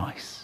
nice.